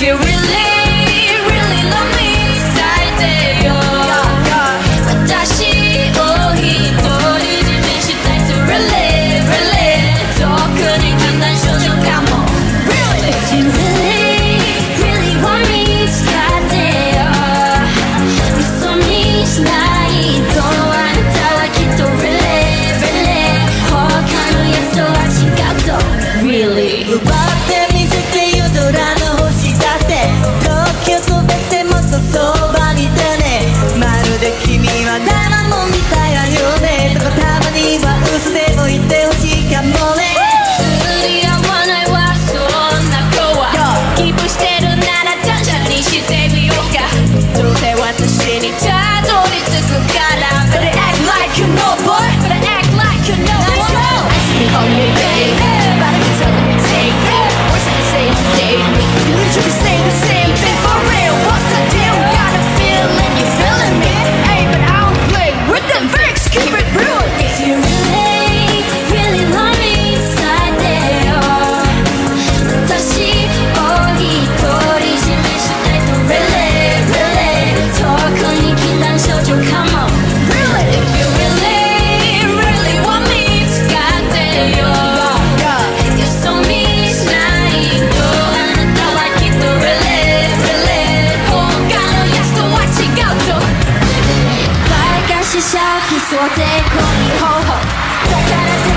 If you really 笑，披蓑戴笠，吼吼。